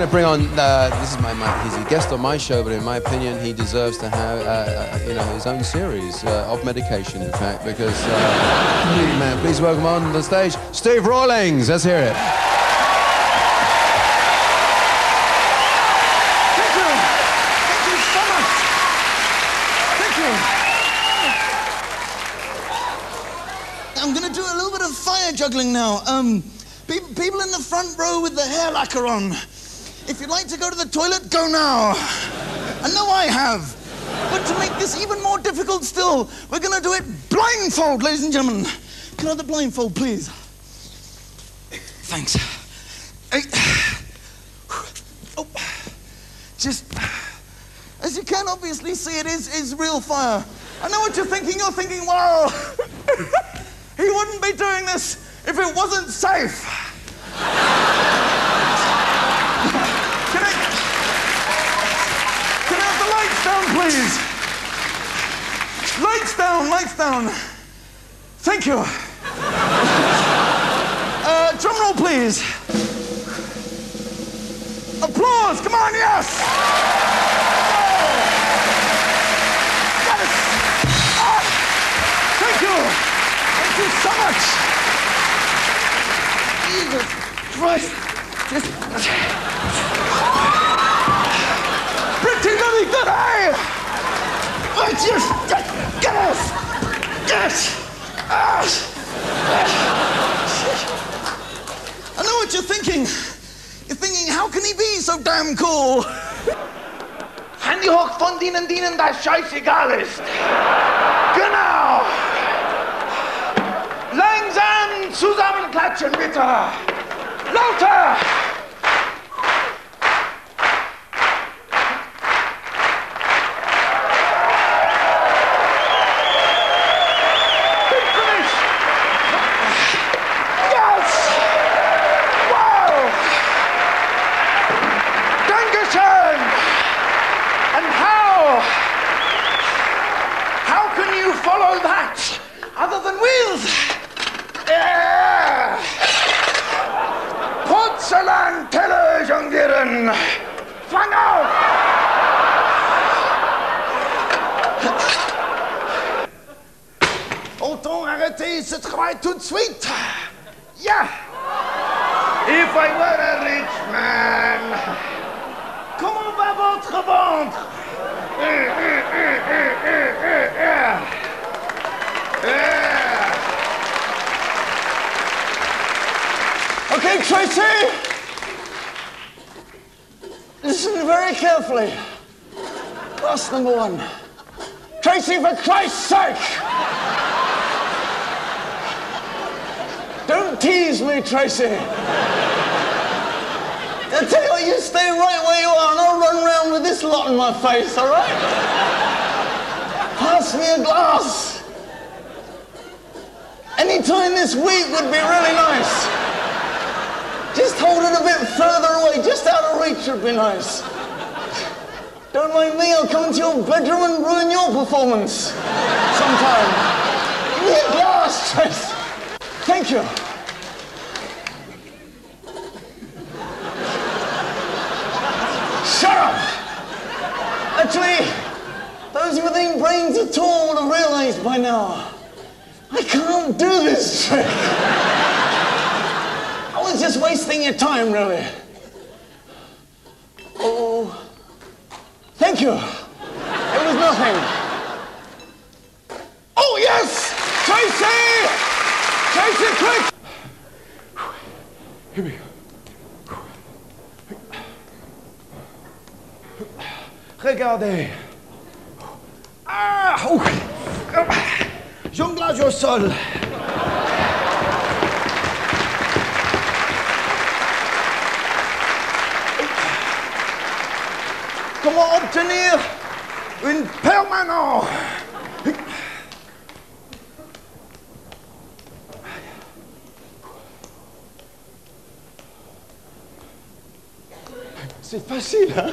Going to bring on. Uh, this is my, my. He's a guest on my show, but in my opinion, he deserves to have, uh, uh, you know, his own series uh, of medication. In fact, because uh, man, please welcome on the stage, Steve Rawlings. Let's hear it. Thank you. Thank you so much. Thank you. I'm gonna do a little bit of fire juggling now. Um, pe- people in the front row with the hair lacquer on. If you'd like to go to the toilet, go now. I know I have. But to make this even more difficult still, we're gonna do it blindfold, ladies and gentlemen. Can I have the blindfold, please? Thanks. Oh. Just as you can obviously see, it is, is real fire. I know what you're thinking. You're thinking, wow, he wouldn't be doing this if it wasn't safe. Can I, can I have the lights down, please? Lights down, lights down. Thank you. Uh, drum roll, please. Applause, come on, yes! Yes! Ah, thank you! Thank you so much! Jesus Christ! Just... Oh, just... Get off! Yes! Ah. I know what you're thinking. You're thinking, how can he be so damn cool? Handy hoch von denen, denen das scheißegal ist. Genau. Langsam zusammenklatschen, bitte. Lauter. Bitte mich. Yes. Wow. Dankeschön. And how? How can you follow that other than wheels. Yeah. Porzellanteller jonglieren. Fang auf! Autant arrêter ce travail tout de suite. Tracy. Listen very carefully. Class number one. Tracy, for Christ's sake! Don't tease me, Tracy. I tell you what, you stay right where you are and I'll run round with this lot in my face, all right? Pass me a glass. Any time this week would be really nice. Hold it a bit further away, just out of reach would be nice. Don't mind me, I'll come into your bedroom and ruin your performance sometime. Give. Thank you. Shut up! Actually, those without brains at all would have realized by now. I can't do this trick. Just wasting your time, really. Oh, thank you. It was nothing. Oh, yes! Tracy! Tracy, quick! Here we go. Regardez. Ah! ouh. Jonglage au sol. Obtenir une permanence. C'est facile, hein?